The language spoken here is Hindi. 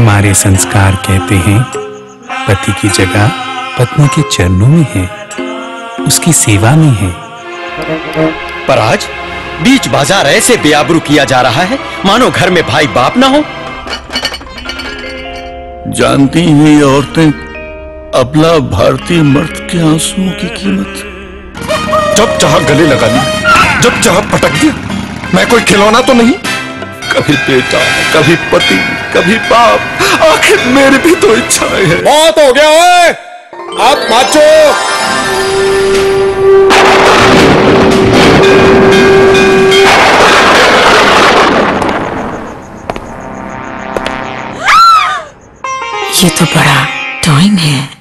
हमारे संस्कार कहते हैं पति की जगह पत्नी के चरणों में है उसकी सेवा में है। पर आज बीच बाज़ार ऐसे बेआबरू किया जा रहा है मानो घर में भाई बाप ना हो। जानती हैं ये औरतें अबला भारतीय मर्द के आंसुओं की कीमत। जब चाह गले लगा लिया जब चाह पटक दिया मैं कोई खिलौना तो नहीं? कभी बेटा कभी पति कभी पाप आखिर मेरी भी तो इच्छाएँ हैं। बहुत हो गया ओए आप माचो। ये तो बड़ा टाइम है।